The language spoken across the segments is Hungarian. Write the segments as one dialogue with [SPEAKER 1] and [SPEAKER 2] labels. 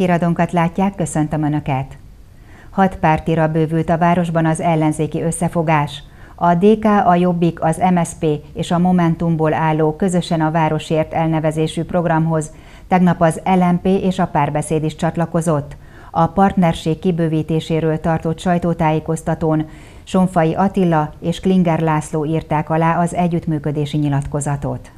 [SPEAKER 1] Híradónkat látják, köszöntöm Önöket! Hat pártira bővült a városban az ellenzéki összefogás. A DK, a Jobbik, az MSP és a Momentumból álló közösen a Városért elnevezésű programhoz tegnap az LMP és a párbeszéd is csatlakozott. A partnerség kibővítéséről tartott sajtótájékoztatón Sonfai Attila és Klinger László írták alá az együttműködési nyilatkozatot.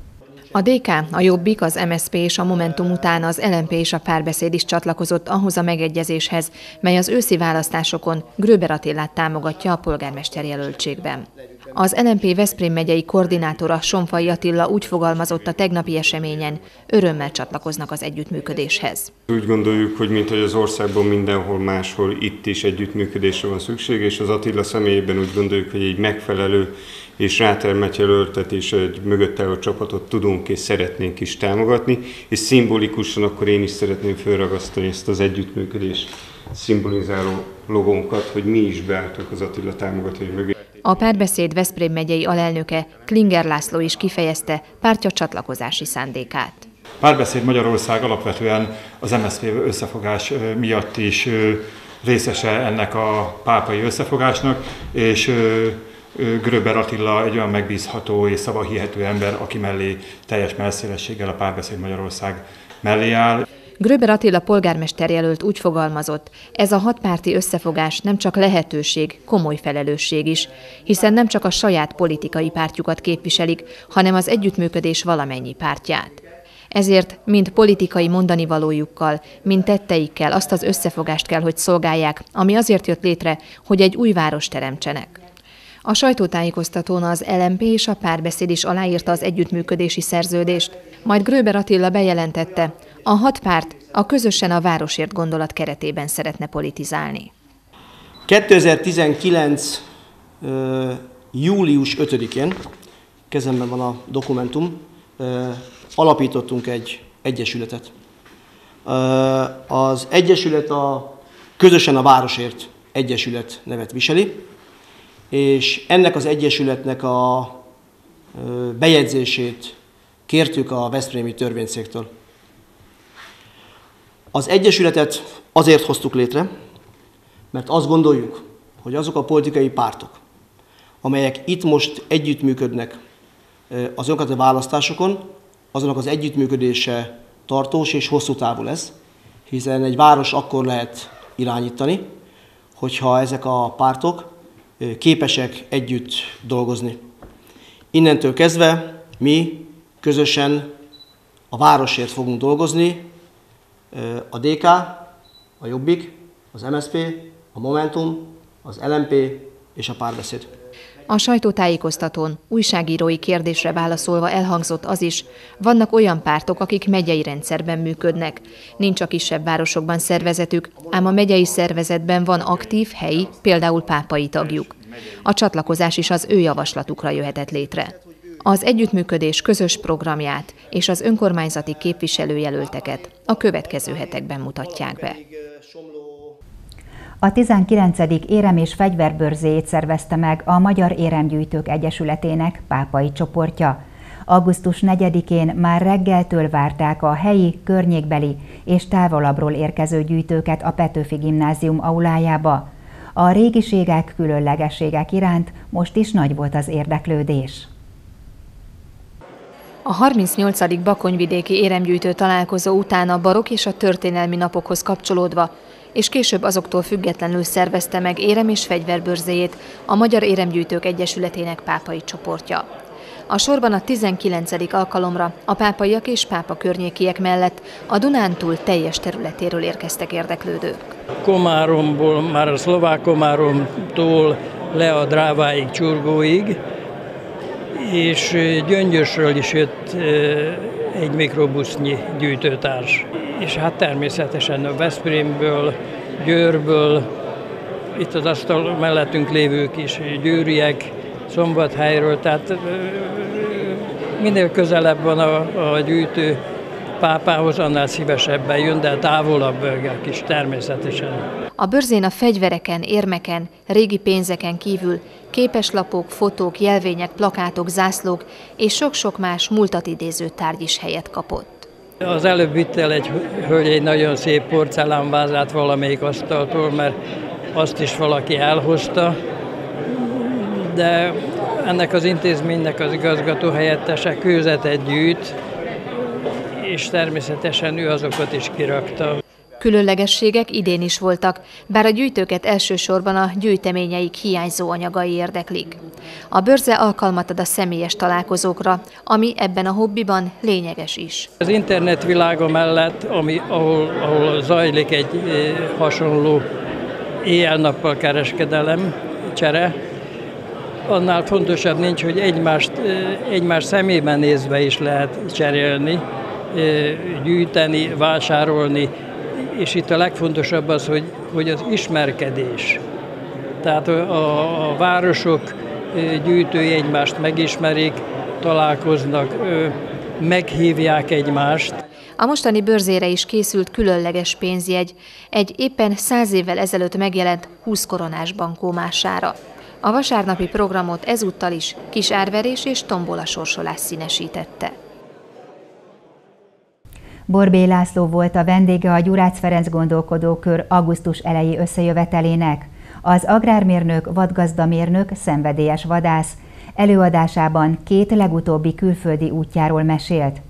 [SPEAKER 2] A DK, a Jobbik, az MSP és a Momentum után az LNP és a párbeszéd is csatlakozott ahhoz a megegyezéshez, mely az őszi választásokon Gröber Attillát támogatja a polgármester jelöltségben. Az LNP Veszprém megyei koordinátora Sonfai Attila úgy fogalmazott a tegnapi eseményen, örömmel csatlakoznak az együttműködéshez.
[SPEAKER 3] Úgy gondoljuk, hogy mint hogy az országban mindenhol máshol itt is együttműködésre van szükség, és az Attila személyében úgy gondoljuk, hogy egy megfelelő és rátermet jelöltet és egy mögötte a csapatot tudunk és szeretnénk is támogatni, és szimbolikusan akkor én is szeretném felragasztani ezt az együttműködés szimbolizáló logónkat, hogy mi is beálltunk az Attila támogatói mögé.
[SPEAKER 2] A párbeszéd Veszprém megyei alelnöke Klinger László is kifejezte pártja csatlakozási szándékát.
[SPEAKER 4] Párbeszéd Magyarország alapvetően az MSZP összefogás miatt is részese ennek a pápai összefogásnak, és Gröber Attila egy olyan megbízható és szavahihető ember, aki mellé teljes melszélességgel a párbeszéd Magyarország mellé áll.
[SPEAKER 2] Gröber Attila polgármester jelölt úgy fogalmazott, ez a hatpárti összefogás nem csak lehetőség, komoly felelősség is, hiszen nem csak a saját politikai pártjukat képviselik, hanem az együttműködés valamennyi pártját. Ezért mind politikai mondani valójukkal, mind tetteikkel azt az összefogást kell, hogy szolgálják, ami azért jött létre, hogy egy új város teremtsenek. A sajtótájékoztatón az LMP és a párbeszéd is aláírta az együttműködési szerződést, majd Gröber Attila bejelentette, a hat párt a közösen a városért gondolat keretében szeretne politizálni.
[SPEAKER 5] 2019. július 5-én, kezemben van a dokumentum, alapítottunk egy egyesületet. Az egyesület a Közösen a Városért Egyesület nevet viseli, és ennek az egyesületnek a bejegyzését kértük a Veszprémi törvényszéktől. Az egyesületet azért hoztuk létre, mert azt gondoljuk, hogy azok a politikai pártok, amelyek itt most együttműködnek az önkormányzati választásokon, azonnak az együttműködése tartós és hosszú távú lesz, hiszen egy város akkor lehet irányítani, hogyha ezek a pártok képesek együtt dolgozni. Innentől kezdve mi közösen a városért fogunk dolgozni, a DK, a Jobbik, az MSP, a Momentum, az LMP és a párbeszéd.
[SPEAKER 2] A sajtótájékoztatón újságírói kérdésre válaszolva elhangzott az is, vannak olyan pártok, akik megyei rendszerben működnek. Nincs a kisebb városokban szervezetük, ám a megyei szervezetben van aktív helyi, például pápai tagjuk. A csatlakozás is az ő javaslatukra jöhetett létre. Az együttműködés közös programját és az önkormányzati képviselőjelölteket a következő hetekben mutatják be.
[SPEAKER 1] A 19. érem és fegyverbőrzéjét szervezte meg a Magyar Éremgyűjtők Egyesületének pápai csoportja. Augusztus 4-én már reggeltől várták a helyi, környékbeli és távolabbról érkező gyűjtőket a Petőfi Gimnázium aulájába. A régiségek, különlegességek iránt most is nagy volt az érdeklődés.
[SPEAKER 2] A 38. Bakonyvidéki éremgyűjtő találkozó után a barok és a történelmi napokhoz kapcsolódva és később azoktól függetlenül szervezte meg érem és fegyverbőrzéjét a Magyar Éremgyűjtők Egyesületének pápai csoportja. A sorban a 19. alkalomra a pápaiak és pápa környékiek mellett a Dunántúl teljes területéről érkeztek érdeklődők.
[SPEAKER 6] Komáromból, már a szlovák Komáromtól le a Dráváig, Csurgóig, és Gyöngyösről is jött egy mikrobusznyi gyűjtőtárs és hát természetesen a Veszprémből, Győrből, itt az asztal mellettünk lévők is, győriek, Szombathelyről, tehát minél közelebb van a, a gyűjtő pápához, annál szívesebben jön, de távolabb is természetesen.
[SPEAKER 2] A bőrzén a fegyvereken, érmeken, régi pénzeken kívül képeslapok, fotók, jelvények, plakátok, zászlók és sok-sok más múltat idéző tárgy is helyet kapott.
[SPEAKER 6] Az előbb vitt el egy hölgy egy nagyon szép porcelánvázát valamelyik asztaltól, mert azt is valaki elhozta, de ennek az intézménynek az igazgató helyettese kőzetet gyűjt, és természetesen ő azokat is kirakta.
[SPEAKER 2] Különlegességek idén is voltak, bár a gyűjtőket elsősorban a gyűjteményeik hiányzó anyagai érdeklik. A bőrze alkalmat ad a személyes találkozókra, ami ebben a hobbiban lényeges is.
[SPEAKER 6] Az internet világa mellett, ami, ahol, ahol zajlik egy eh, hasonló éjjel-nappal kereskedelem, csere, annál fontosabb nincs, hogy egymást, eh, egymás szemében nézve is lehet cserélni, eh, gyűjteni, vásárolni, és itt a legfontosabb az, hogy, hogy az ismerkedés. Tehát a, a városok gyűjtői egymást megismerik, találkoznak, meghívják egymást.
[SPEAKER 2] A mostani bőrzére is készült különleges pénzjegy, egy éppen száz évvel ezelőtt megjelent 20 koronás bankómására. A vasárnapi programot ezúttal is kis árverés és tombola sorsolás színesítette.
[SPEAKER 1] Borbé László volt a vendége a Gyurács Ferenc gondolkodókör augusztus elejé összejövetelének. Az agrármérnök, vadgazdamérnök, szenvedélyes vadász előadásában két legutóbbi külföldi útjáról mesélt.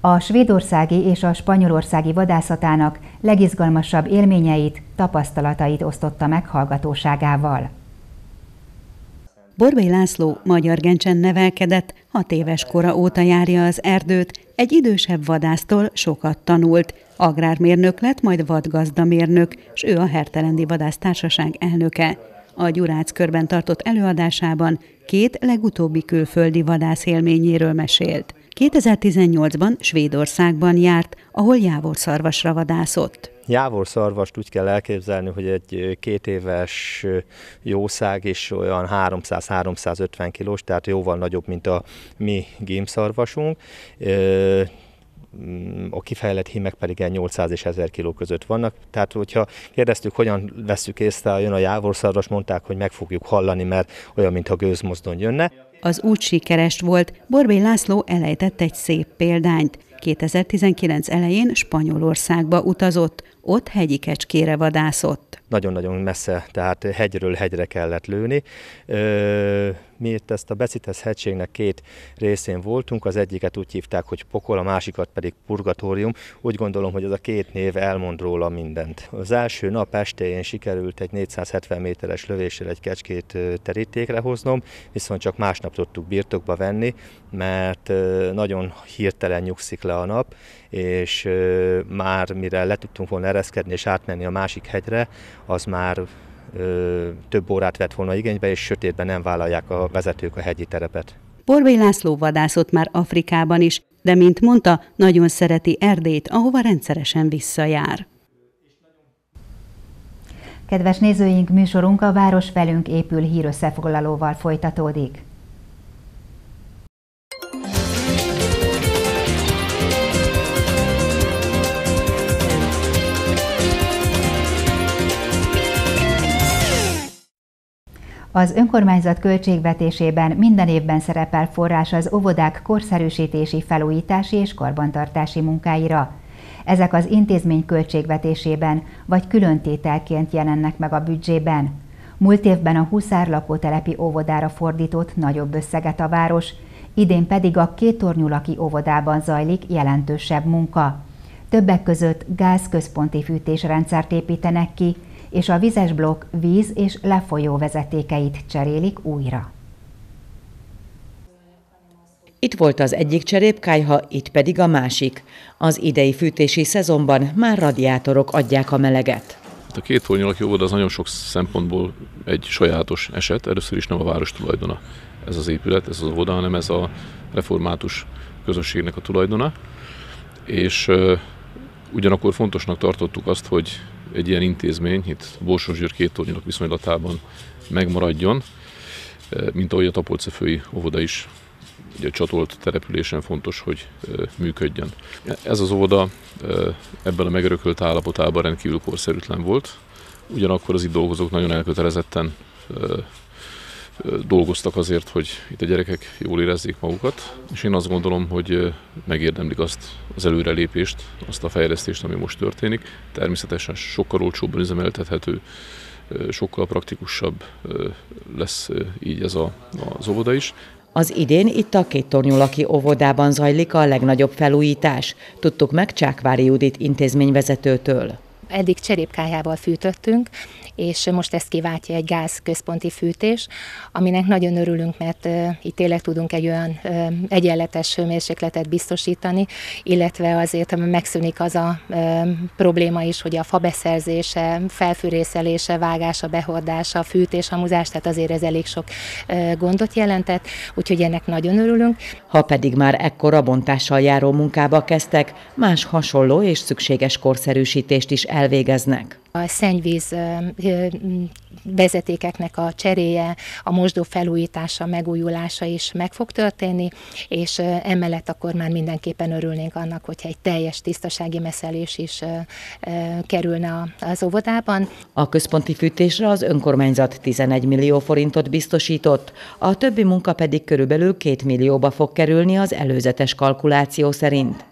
[SPEAKER 1] A svédországi és a spanyolországi vadászatának legizgalmasabb élményeit, tapasztalatait osztotta meg hallgatóságával.
[SPEAKER 7] Borbély László magyar gencsen nevelkedett, hat éves kora óta járja az erdőt, egy idősebb vadásztól sokat tanult. Agrármérnök lett, majd vadgazdamérnök, és ő a Hertelendi Vadásztársaság elnöke. A Gyurác körben tartott előadásában két legutóbbi külföldi vadász élményéről mesélt. 2018-ban Svédországban járt, ahol jávorszarvasra vadászott.
[SPEAKER 8] Jávorszarvast úgy kell elképzelni, hogy egy két éves jószág és olyan 300-350 kilós, tehát jóval nagyobb, mint a mi gímszarvasunk a kifejlett hímek pedig el 800 és 1000 kiló között vannak. Tehát, hogyha kérdeztük, hogyan veszük észre, jön a jávorszarvas, mondták, hogy meg fogjuk hallani, mert olyan, mintha gőzmozdon jönne.
[SPEAKER 7] Az út sikeres volt, Borbély László elejtett egy szép példányt. 2019 elején Spanyolországba utazott, ott hegyi kecskére vadászott.
[SPEAKER 8] Nagyon-nagyon messze, tehát hegyről hegyre kellett lőni. Mi itt ezt a Becites hegységnek két részén voltunk, az egyiket úgy hívták, hogy pokol, a másikat pedig purgatórium. Úgy gondolom, hogy az a két név elmond róla mindent. Az első nap estéjén sikerült egy 470 méteres lövéssel egy kecskét terítékre hoznom, viszont csak másnap tudtuk birtokba venni, mert nagyon hirtelen nyugszik le a nap, és már mire le tudtunk volna ereszkedni és átmenni a másik hegyre, az már több órát vett volna igénybe, és sötétben nem vállalják a vezetők a hegyi terepet.
[SPEAKER 7] Borbély László vadászott már Afrikában is, de mint mondta, nagyon szereti Erdélyt, ahova rendszeresen visszajár.
[SPEAKER 1] Kedves nézőink, műsorunk a Város velünk épül hírösszefoglalóval folytatódik. Az önkormányzat költségvetésében minden évben szerepel forrás az óvodák korszerűsítési, felújítási és karbantartási munkáira. Ezek az intézmény költségvetésében vagy különtételként jelennek meg a büdzsében. Múlt évben a Huszár lakótelepi óvodára fordított nagyobb összeget a város, idén pedig a két tornyulaki óvodában zajlik jelentősebb munka. Többek között gázközponti fűtésrendszert építenek ki, és a vizes blokk víz és lefolyó vezetékeit cserélik újra.
[SPEAKER 9] Itt volt az egyik cserépkályha, itt pedig a másik. Az idei fűtési szezonban már radiátorok adják a meleget.
[SPEAKER 10] A két fornyalak óvoda az nagyon sok szempontból egy sajátos eset. Először is nem a város tulajdona ez az épület, ez az óvoda, hanem ez a református közösségnek a tulajdona. És ugyanakkor fontosnak tartottuk azt, hogy egy ilyen intézmény itt Borsós György két tornyok viszonylatában megmaradjon, mint ahogy a Tapolcefői óvoda is ugye csatolt településen fontos, hogy működjön. Ez az óvoda ebben a megörökölt állapotában rendkívül korszerűtlen volt, ugyanakkor az itt dolgozók nagyon elkötelezetten dolgoztak azért, hogy itt a gyerekek jól érezzék magukat, és én azt gondolom, hogy megérdemlik azt az előrelépést, azt a fejlesztést, ami most történik. Természetesen sokkal olcsóbban üzemeltethető, sokkal praktikusabb lesz így ez a, az óvoda is.
[SPEAKER 9] Az idén itt a két tornyulaki óvodában zajlik a legnagyobb felújítás. Tudtuk meg Csákvári Judit intézményvezetőtől.
[SPEAKER 11] Eddig cserépkájával fűtöttünk, és most ezt kiváltja egy gáz központi fűtés, aminek nagyon örülünk, mert itt tényleg tudunk egy olyan egyenletes hőmérsékletet biztosítani, illetve azért megszűnik az a probléma is, hogy a fa beszerzése, felfűrészelése, vágása, behordása, fűtés, hamuzás, tehát azért ez elég sok gondot jelentett, úgyhogy ennek nagyon örülünk.
[SPEAKER 9] Ha pedig már ekkora bontással járó munkába kezdtek, más hasonló és szükséges korszerűsítést is elvégeznek.
[SPEAKER 11] A szennyvíz vezetékeknek a cseréje, a mosdó felújítása, megújulása is meg fog történni, és emellett akkor már mindenképpen örülnénk annak, hogyha egy teljes tisztasági meszelés is kerülne az óvodában.
[SPEAKER 9] A központi fűtésre az önkormányzat 11 millió forintot biztosított, a többi munka pedig körülbelül 2 millióba fog kerülni az előzetes kalkuláció szerint.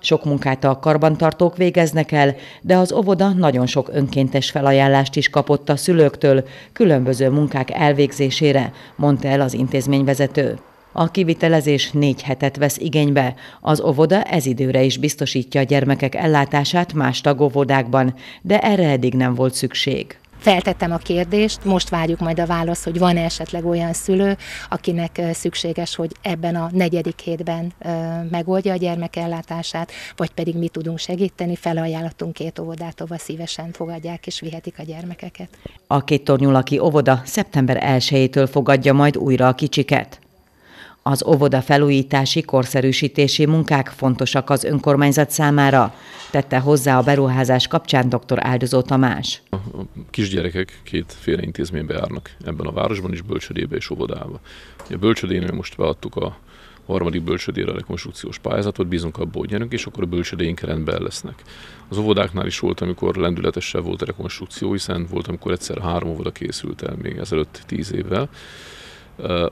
[SPEAKER 9] Sok munkát a karbantartók végeznek el, de az óvoda nagyon sok önkéntes felajánlást is kapott a szülőktől különböző munkák elvégzésére, mondta el az intézményvezető. A kivitelezés négy hetet vesz igénybe. Az óvoda ez időre is biztosítja a gyermekek ellátását más tagóvodákban, de erre eddig nem volt szükség.
[SPEAKER 11] Feltettem a kérdést, most várjuk majd a választ, hogy van-e esetleg olyan szülő, akinek szükséges, hogy ebben a negyedik hétben megoldja a gyermek ellátását, vagy pedig mi tudunk segíteni, felajánlatunk két óvodát, ahova szívesen fogadják és vihetik a gyermekeket.
[SPEAKER 9] A két tornyulaki óvoda szeptember 1-től fogadja majd újra a kicsiket. Az óvoda felújítási, korszerűsítési munkák fontosak az önkormányzat számára, tette hozzá a beruházás kapcsán dr. Áldozó Tamás.
[SPEAKER 10] A kisgyerekek két féle intézménybe járnak ebben a városban is, bölcsödébe és óvodába. A bölcsödénél most beadtuk a harmadik bölcsödére a rekonstrukciós pályázatot, bízunk abból, hogy nyerünk, és akkor a bölcsödéink rendben lesznek. Az óvodáknál is volt, amikor lendületesebb volt a rekonstrukció, hiszen volt, amikor egyszer három óvoda készült el még ezelőtt tíz évvel.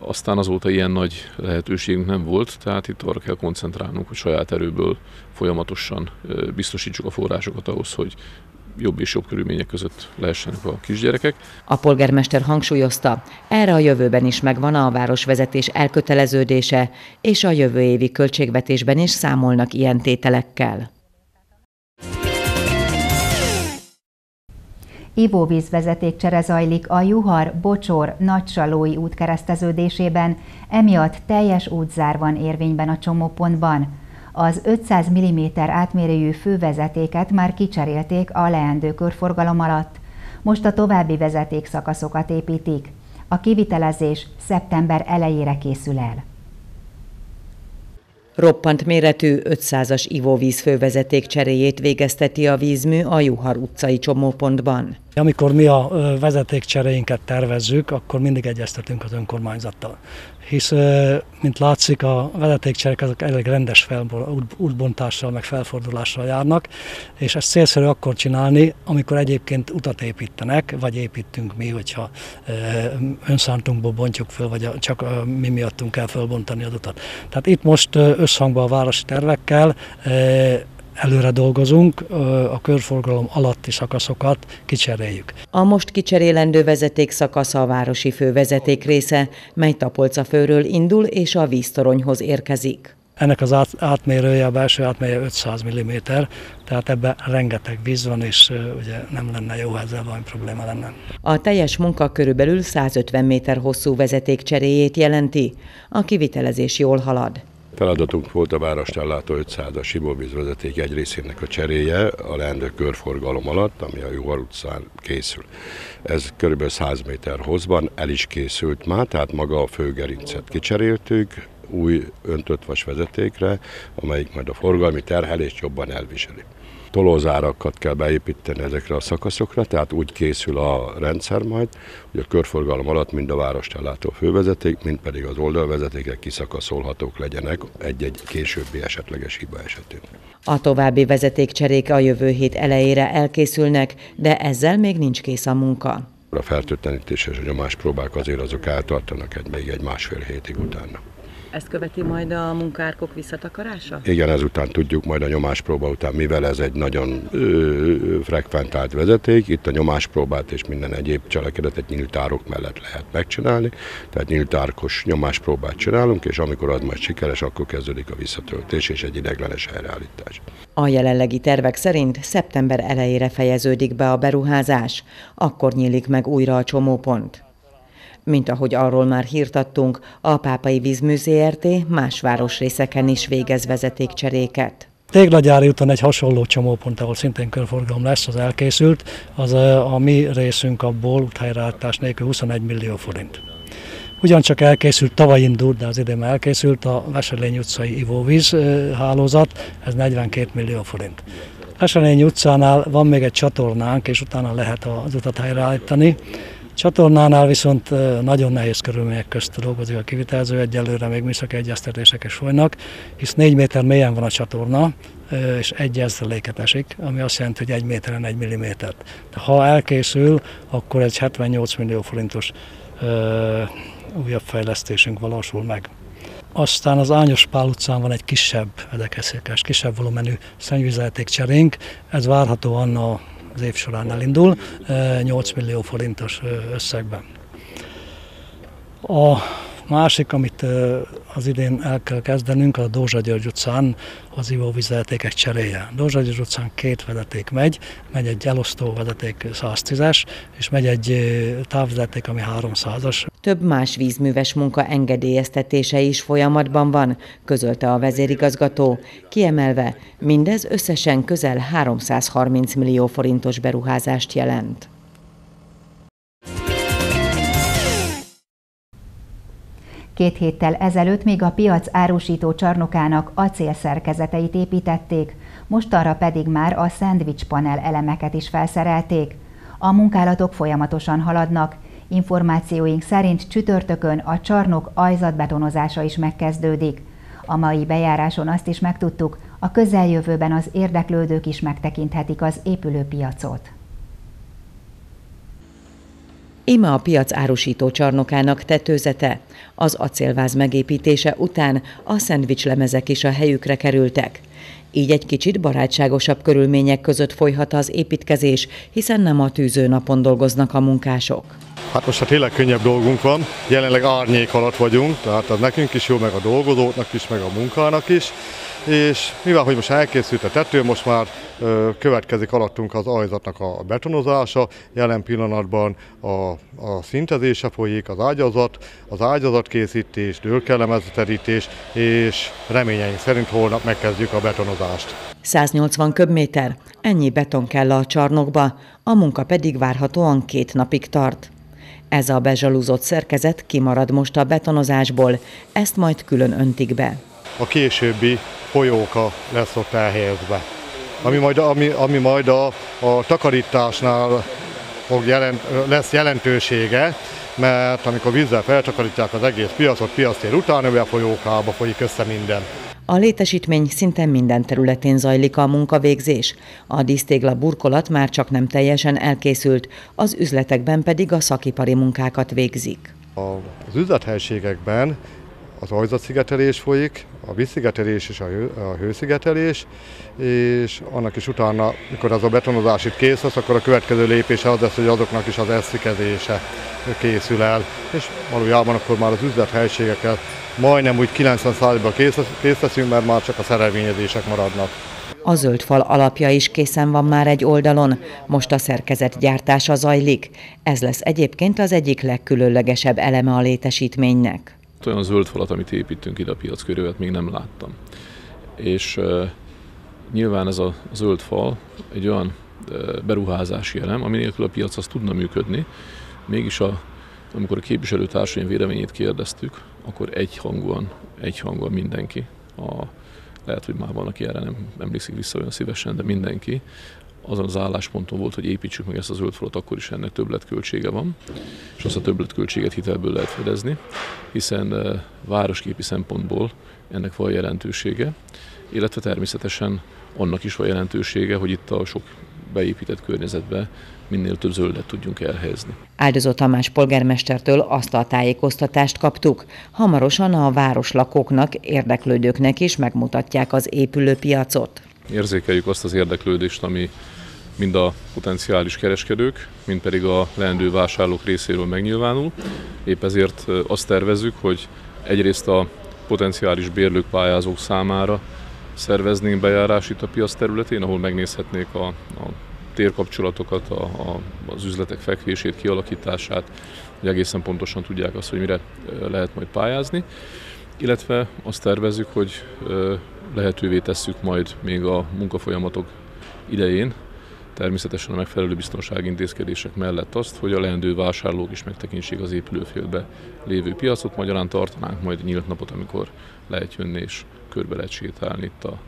[SPEAKER 10] Aztán azóta ilyen nagy lehetőségünk nem volt, tehát itt arra kell koncentrálnunk, hogy saját erőből folyamatosan biztosítsuk a forrásokat ahhoz, hogy jobb és jobb körülmények között lehessenek a kisgyerekek.
[SPEAKER 9] A polgármester hangsúlyozta, erre a jövőben is megvan a városvezetés elköteleződése, és a jövő évi költségvetésben is számolnak ilyen tételekkel.
[SPEAKER 1] Ivóvízvezetékcsere zajlik a Juhar, Bocsor, Nagysalói út kereszteződésében, emiatt teljes útzár van érvényben a csomópontban. Az 500 mm átmérőjű fővezetéket már kicserélték a leendő körforgalom alatt. Most a további vezetékszakaszokat építik. A kivitelezés szeptember elejére készül el.
[SPEAKER 9] Roppant méretű 500-as ivóvíz fővezeték cseréjét végezteti a vízmű a Juhar utcai csomópontban.
[SPEAKER 12] Amikor mi a vezetékcseréinket tervezzük, akkor mindig egyeztetünk az önkormányzattal. Hisz, mint látszik, a vezetékcserék azok elég rendes felbor, útbontással, meg felfordulással járnak, és ezt célszerű akkor csinálni, amikor egyébként utat építenek, vagy építünk mi, hogyha önszántunkból bontjuk föl, vagy csak mi miattunk kell felbontani az utat. Tehát itt most összhangban a városi tervekkel előre dolgozunk, a körforgalom alatti szakaszokat kicseréljük.
[SPEAKER 9] A most kicserélendő vezeték szakasza a városi fővezeték része, mely Tapolca főről indul és a víztoronyhoz érkezik.
[SPEAKER 12] Ennek az át, átmérője, a belső átmérője 500 mm, tehát ebben rengeteg víz van, és ugye nem lenne jó, ha ezzel valami probléma lenne.
[SPEAKER 9] A teljes munka körülbelül 150 méter hosszú vezeték cseréjét jelenti. A kivitelezés jól halad.
[SPEAKER 13] Feladatunk volt a várostellátó 500-as ivóvízvezeték egy részének a cseréje a leendő körforgalom alatt, ami a Juhar utcán készül. Ez kb. 100 méter hosszban el is készült már, tehát maga a főgerincet kicseréltük, új öntött vas vezetékre, amelyik majd a forgalmi terhelést jobban elviseli tolózárakat kell beépíteni ezekre a szakaszokra, tehát úgy készül a rendszer majd, hogy a körforgalom alatt mind a várost ellátó fővezeték, mind pedig az oldalvezetékek kiszakaszolhatók legyenek egy-egy későbbi esetleges hiba esetén.
[SPEAKER 9] A további vezetékcserék a jövő hét elejére elkészülnek, de ezzel még nincs kész a munka.
[SPEAKER 13] A fertőtlenítés és a nyomáspróbák azért azok eltartanak egy, még egy másfél hétig utána.
[SPEAKER 9] Ezt követi majd a munkárkok visszatakarása?
[SPEAKER 13] Igen, ezután tudjuk majd a nyomáspróba után, mivel ez egy nagyon ö, frekventált vezeték, itt a nyomáspróbát és minden egyéb cselekedetet nyílt árok mellett lehet megcsinálni, tehát nyílt árkos nyomáspróbát csinálunk, és amikor az majd sikeres, akkor kezdődik a visszatöltés és egy ideglenes helyreállítás.
[SPEAKER 9] A jelenlegi tervek szerint szeptember elejére fejeződik be a beruházás, akkor nyílik meg újra a csomópont. Mint ahogy arról már hírtattunk, a Pápai Vízmű ZRT más városrészeken is végez vezetékcseréket.
[SPEAKER 12] Téglagyári úton egy hasonló csomópont, ahol szintén körforgalom lesz, az elkészült, az a mi részünk abból úthelyreállítás nélkül 21 millió forint. Ugyancsak elkészült, tavaly indult, de az idén elkészült a Veselény utcai ivóvíz hálózat, ez 42 millió forint. Veselény utcánál van még egy csatornánk, és utána lehet az utat helyreállítani. Csatornánál viszont nagyon nehéz körülmények közt dolgozik a kivitelező, egyelőre még műszaki egyeztetések is folynak, hisz 4 méter mélyen van a csatorna, és egy ezreléket esik, ami azt jelenti, hogy egy méteren egy millimétert. Ha elkészül, akkor egy 78 millió forintos ö, újabb fejlesztésünk valósul meg. Aztán az Ányos Pál utcán van egy kisebb edekeszékes, kisebb volumenű szennyvízeleték cserénk, ez várhatóan a az év során elindul, 8 millió forintos összegben. A másik, amit az idén el kell kezdenünk, a Dózsa György utcán az ivóvízvezetékek cseréje. Dózsa György utcán két vezeték megy, megy egy elosztó vezeték 110-es, és megy egy távvezeték, ami 300-as.
[SPEAKER 9] Több más vízműves munka engedélyeztetése is folyamatban van, közölte a vezérigazgató, kiemelve mindez összesen közel 330 millió forintos beruházást jelent.
[SPEAKER 1] Két héttel ezelőtt még a piac árusító csarnokának acélszerkezeteit építették, mostanra pedig már a szendvics panel elemeket is felszerelték. A munkálatok folyamatosan haladnak, információink szerint csütörtökön a csarnok ajzatbetonozása is megkezdődik. A mai bejáráson azt is megtudtuk, a közeljövőben az érdeklődők is megtekinthetik az épülőpiacot.
[SPEAKER 9] Íme a piac árusító csarnokának tetőzete. Az acélváz megépítése után a szendvicslemezek is a helyükre kerültek. Így egy kicsit barátságosabb körülmények között folyhat az építkezés, hiszen nem a tűzőnapon dolgoznak a munkások.
[SPEAKER 14] Hát most hát tényleg könnyebb dolgunk van, jelenleg árnyék alatt vagyunk, tehát az nekünk is jó, meg a dolgozóknak is, meg a munkának is, és mivel hogy most elkészült a tető, most már következik alattunk az ajzatnak a betonozása, jelen pillanatban a, a szintezése folyik, az ágyazat, az ágyazatkészítés, dőlkellemezterítés, és reményeink szerint holnap megkezdjük a betonozást.
[SPEAKER 9] 180 köbméter, ennyi beton kell a csarnokba, a munka pedig várhatóan két napig tart. Ez a bezsalúzott szerkezet kimarad most a betonozásból, ezt majd külön öntik be.
[SPEAKER 14] A későbbi folyóka lesz ott elhelyezve, ami majd, ami, ami majd a, a takarításnál fog jelent, lesz jelentősége, mert amikor vízzel feltakarítják az egész piacot, piactér után, a folyókába folyik össze minden.
[SPEAKER 9] A létesítmény szinte minden területén zajlik a munkavégzés. A dísztégla burkolat már csak nem teljesen elkészült, az üzletekben pedig a szakipari munkákat végzik.
[SPEAKER 14] Az üzlethelységekben az ajzatszigetelés folyik, a vízszigetelés és a, hő, a hőszigetelés, és annak is utána, mikor az a betonozás itt kész lesz, akkor a következő lépés az lesz, hogy azoknak is az eszkikezése készül el, és valójában akkor már az üzlethelységeket majdnem úgy 90%-ban kész, kész leszünk, mert már csak a szerelvényezések maradnak.
[SPEAKER 9] A zöld fal alapja is készen van már egy oldalon, most a szerkezet gyártása zajlik. Ez lesz egyébként az egyik legkülönlegesebb eleme a létesítménynek.
[SPEAKER 10] Olyan zöld falat, amit építünk ide a piac körül, még nem láttam. És nyilván ez a zöld fal egy olyan uh, beruházási elem, ami nélkül a piac az tudna működni, mégis a, amikor a képviselőtársaim véleményét kérdeztük, akkor egyhangúan, egyhangúan mindenki, a, lehet, hogy már van, aki erre nem emlékszik vissza olyan szívesen, de mindenki azon az állásponton volt, hogy építsük meg ezt a zöld falat, akkor is ennek többletköltsége van, és azt a többletköltséget hitelből lehet fedezni, hiszen uh, városképi szempontból ennek van jelentősége, illetve természetesen annak is van jelentősége, hogy itt a sok beépített környezetbe minél több zöldet tudjunk elhelyezni.
[SPEAKER 9] Áldozó Tamás polgármestertől azt a tájékoztatást kaptuk. Hamarosan a városlakóknak, érdeklődőknek is megmutatják az épülőpiacot.
[SPEAKER 10] Érzékeljük azt az érdeklődést, ami mind a potenciális kereskedők, mind pedig a leendő vásárlók részéről megnyilvánul. Épp ezért azt tervezzük, hogy egyrészt a potenciális bérlők, pályázók számára szerveznénk bejárás itt a piac területén, ahol megnézhetnék a, a térkapcsolatokat, a, a, az üzletek fekvését, kialakítását, hogy egészen pontosan tudják azt, hogy mire lehet majd pályázni. Illetve azt tervezzük, hogy lehetővé tesszük majd még a munkafolyamatok idején, természetesen a megfelelő biztonsági intézkedések mellett azt, hogy a leendő vásárlók is megtekintsék az épülőfélbe lévő piacot, magyarán tartanánk majd nyílt napot, amikor lehet jönni és körbe lehet sétálni itt a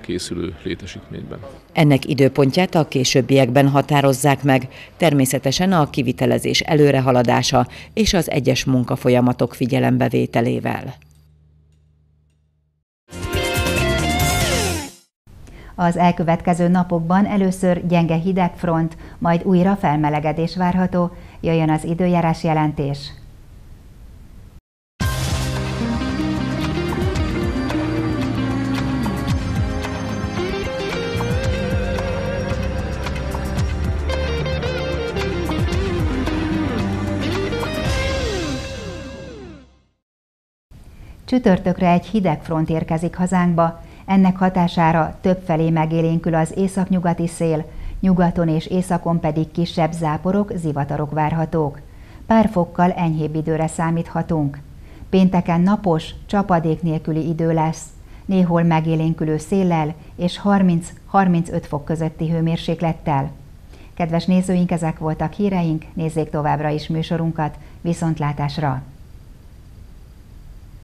[SPEAKER 10] készülő létesítményben.
[SPEAKER 9] Ennek időpontját a későbbiekben határozzák meg, természetesen a kivitelezés előrehaladása és az egyes munkafolyamatok figyelembevételével.
[SPEAKER 1] Az elkövetkező napokban először gyenge hidegfront, majd újra felmelegedés várható, jöjjön az időjárás jelentés. Csütörtökre egy hideg front érkezik hazánkba, ennek hatására többfelé megélénkül az északnyugati szél, nyugaton és északon pedig kisebb záporok, zivatarok várhatók. Pár fokkal enyhébb időre számíthatunk. Pénteken napos, csapadék nélküli idő lesz, néhol megélénkülő széllel és 30-35 fok közötti hőmérséklettel. Kedves nézőink, ezek voltak híreink, nézzék továbbra is műsorunkat, viszontlátásra!